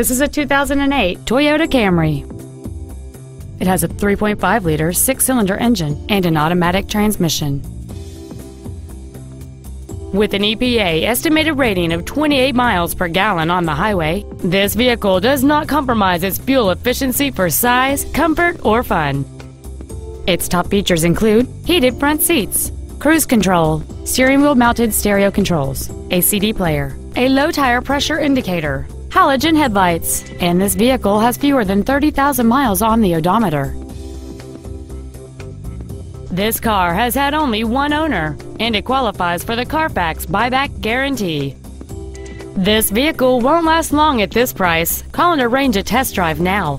This is a 2008 Toyota Camry. It has a 3.5 liter six cylinder engine and an automatic transmission. With an EPA estimated rating of 28 miles per gallon on the highway, this vehicle does not compromise its fuel efficiency for size, comfort, or fun. Its top features include heated front seats, cruise control, steering wheel mounted stereo controls, a CD player, a low tire pressure indicator, halogen headlights, and this vehicle has fewer than 30,000 miles on the odometer. This car has had only one owner, and it qualifies for the Carfax buyback guarantee. This vehicle won't last long at this price. Call and arrange a test drive now.